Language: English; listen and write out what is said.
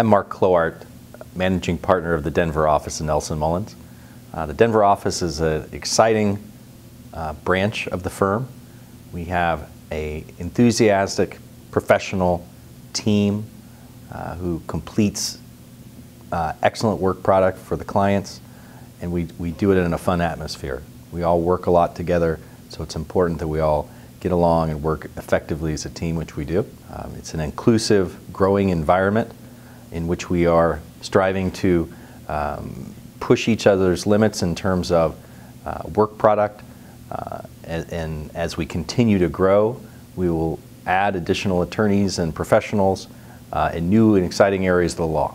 I'm Mark Clouatre, managing partner of the Denver office of Nelson Mullins. Uh, the Denver office is an exciting uh, branch of the firm. We have a enthusiastic, professional team uh, who completes uh, excellent work product for the clients, and we, we do it in a fun atmosphere. We all work a lot together, so it's important that we all get along and work effectively as a team, which we do. Um, it's an inclusive, growing environment in which we are striving to um, push each other's limits in terms of uh, work product. Uh, and, and, as we continue to grow, we will add additional attorneys and professionals uh, in new and exciting areas of the law.